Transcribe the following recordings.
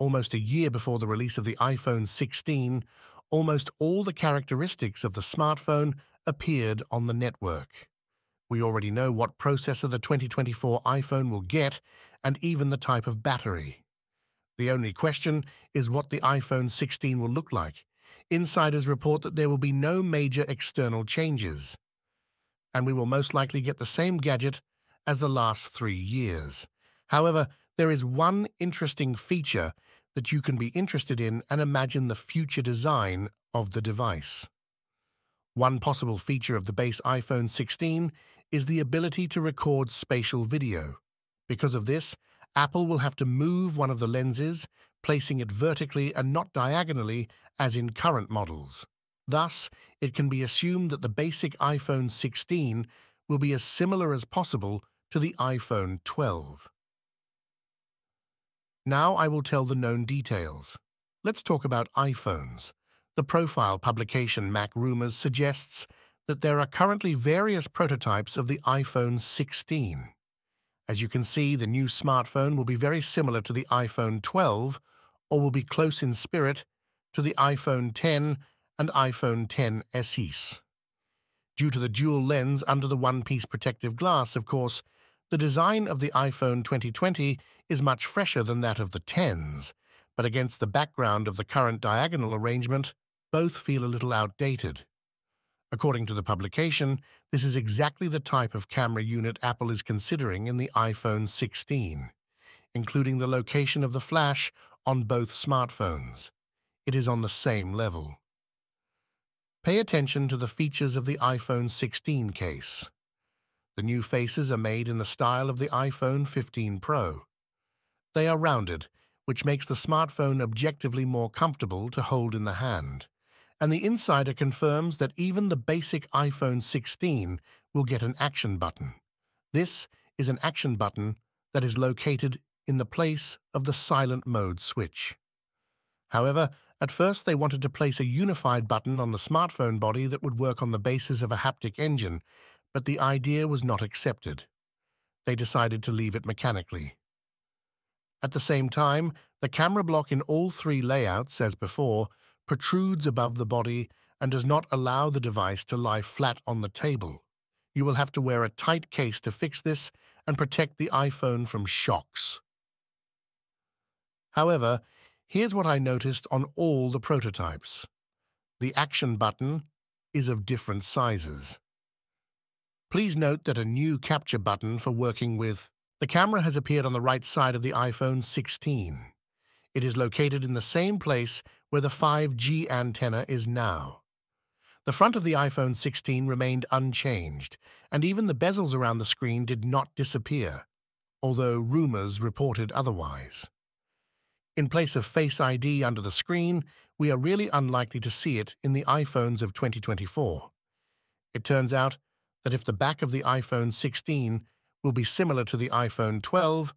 almost a year before the release of the iPhone 16, almost all the characteristics of the smartphone appeared on the network. We already know what processor the 2024 iPhone will get and even the type of battery. The only question is what the iPhone 16 will look like. Insiders report that there will be no major external changes, and we will most likely get the same gadget as the last three years. However, there is one interesting feature that you can be interested in and imagine the future design of the device. One possible feature of the base iPhone 16 is the ability to record spatial video. Because of this, Apple will have to move one of the lenses, placing it vertically and not diagonally as in current models. Thus, it can be assumed that the basic iPhone 16 will be as similar as possible to the iPhone 12. Now I will tell the known details. Let's talk about iPhones. The profile publication MacRumors suggests that there are currently various prototypes of the iPhone 16. As you can see, the new smartphone will be very similar to the iPhone 12 or will be close in spirit to the iPhone 10 and iPhone 10 SEs. Due to the dual lens under the one-piece protective glass, of course, the design of the iPhone 2020 is much fresher than that of the 10s, but against the background of the current diagonal arrangement, both feel a little outdated. According to the publication, this is exactly the type of camera unit Apple is considering in the iPhone 16, including the location of the flash on both smartphones. It is on the same level. Pay attention to the features of the iPhone 16 case. The new faces are made in the style of the iPhone 15 Pro. They are rounded, which makes the smartphone objectively more comfortable to hold in the hand. And the insider confirms that even the basic iPhone 16 will get an action button. This is an action button that is located in the place of the silent mode switch. However, at first they wanted to place a unified button on the smartphone body that would work on the basis of a haptic engine, but the idea was not accepted. They decided to leave it mechanically. At the same time, the camera block in all three layouts, as before, protrudes above the body and does not allow the device to lie flat on the table. You will have to wear a tight case to fix this and protect the iPhone from shocks. However, here's what I noticed on all the prototypes. The action button is of different sizes. Please note that a new capture button for working with the camera has appeared on the right side of the iPhone 16. It is located in the same place where the 5G antenna is now. The front of the iPhone 16 remained unchanged, and even the bezels around the screen did not disappear, although rumors reported otherwise. In place of Face ID under the screen, we are really unlikely to see it in the iPhones of 2024. It turns out that if the back of the iPhone 16 will be similar to the iPhone 12,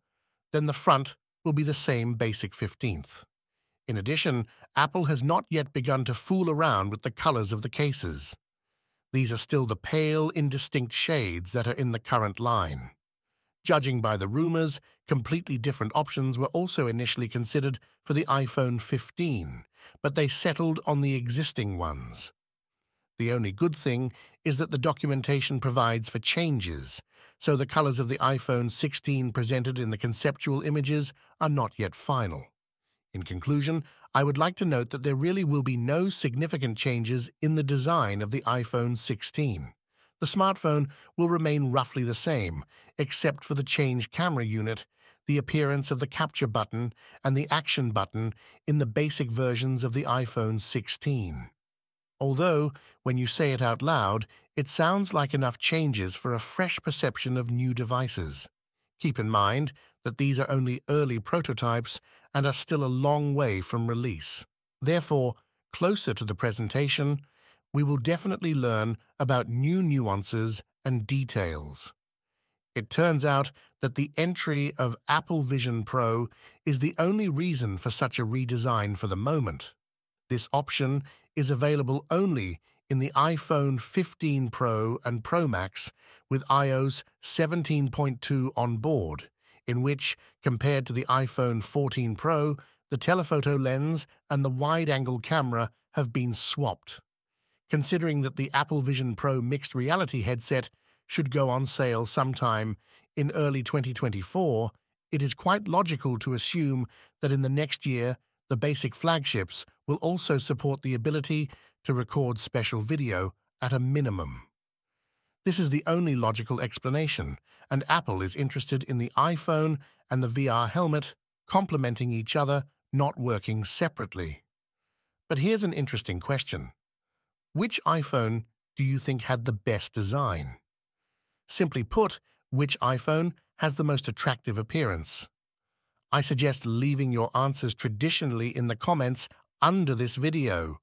then the front will be the same basic 15th. In addition, Apple has not yet begun to fool around with the colors of the cases. These are still the pale, indistinct shades that are in the current line. Judging by the rumors, completely different options were also initially considered for the iPhone 15, but they settled on the existing ones. The only good thing is that the documentation provides for changes, so the colors of the iPhone 16 presented in the conceptual images are not yet final. In conclusion, I would like to note that there really will be no significant changes in the design of the iPhone 16. The smartphone will remain roughly the same, except for the changed camera unit, the appearance of the capture button, and the action button in the basic versions of the iPhone 16 although, when you say it out loud, it sounds like enough changes for a fresh perception of new devices. Keep in mind that these are only early prototypes and are still a long way from release. Therefore, closer to the presentation, we will definitely learn about new nuances and details. It turns out that the entry of Apple Vision Pro is the only reason for such a redesign for the moment. This option is available only in the iPhone 15 Pro and Pro Max with iOS 17.2 on board, in which, compared to the iPhone 14 Pro, the telephoto lens and the wide-angle camera have been swapped. Considering that the Apple Vision Pro mixed reality headset should go on sale sometime in early 2024, it is quite logical to assume that in the next year, the basic flagships will also support the ability to record spatial video at a minimum. This is the only logical explanation, and Apple is interested in the iPhone and the VR helmet complementing each other, not working separately. But here's an interesting question. Which iPhone do you think had the best design? Simply put, which iPhone has the most attractive appearance? I suggest leaving your answers traditionally in the comments under this video.